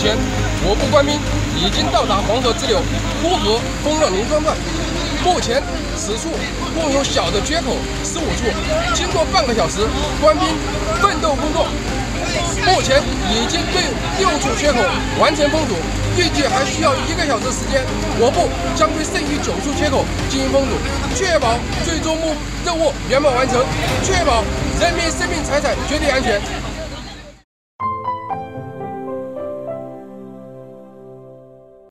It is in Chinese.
前，我部官兵已经到达黄河支流呼河丰乐林庄段。目前，此处共有小的缺口十五处。经过半个小时官兵奋斗工作，目前已经对六处缺口完成封堵，预计还需要一个小时时间，我部将对剩余九处缺口进行封堵，确保最终目任务圆满完成，确保人民生命财产绝对安全。